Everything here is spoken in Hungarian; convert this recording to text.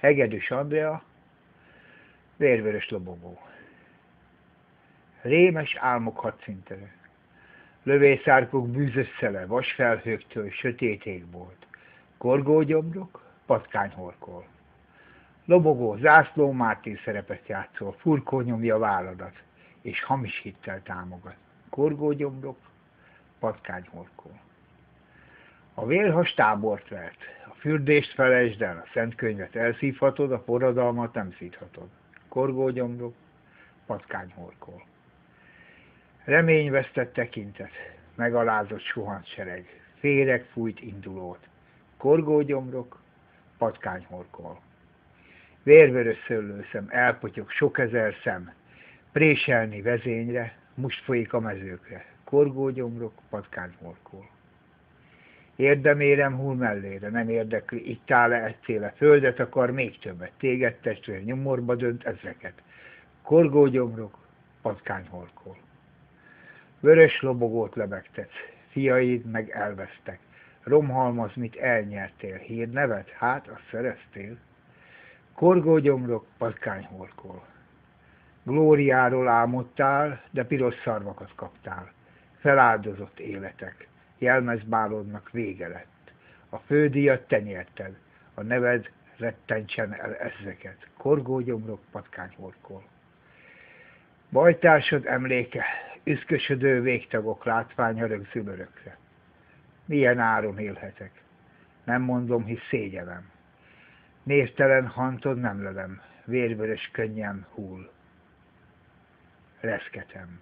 Hegedűs Andrea, vérvörös lobogó. Rémes álmok hadszintere. Lövészárkok bűzös szele, vasfelhőktől sötét égbolt. Korgógyomrok, patkányhorkol. Lobogó zászló Mártír szerepet játszol, furkó nyomja válladat, és hamis hittel támogat. Korgógyomrok, patkányhorkol. A vérhas tábort vert, fürdést felejtsd el, a szent könyvet elszívhatod, a forradalmat nem szíthatod. Korgógyomrok, patkányhorkol. Reményvesztett tekintet, megalázott suhant sereg, féreg fújt indulót, korgógyomrok, patkányhorkol. Vérvörös szőlőszem, elpotyog sok ezer szem, préselni vezényre, most folyik a mezőkre, korgógyomrok, patkányhorkol. Érdemérem hull mellére, nem érdekli, itt áll-e egy céle, földet akar még többet, téged testvér nyomorba dönt ezreket. Korgógyomrok, patkányhorkol. Vörös lobogót lebegtetsz, fiaid meg elvesztek. Romhalmaz, mit elnyertél, hírnevet, hát azt szereztél. Korgógyomrok, patkányhorkol. Glóriáról álmodtál, de piros szarvakat kaptál. Feláldozott életek, jelmezbálodnak vége lett. A fődíjat te nyerted, a neved rettentsen el ezeket. Korgógyomrok, patkányhorkol. Bajtársad emléke, üszkösödő végtagok látványa rögzül örökre. Milyen áron élhetek? Nem mondom, hisz szégyelem. Névtelen hantod nem lelem, vérvörös könnyem hull. Reszketem.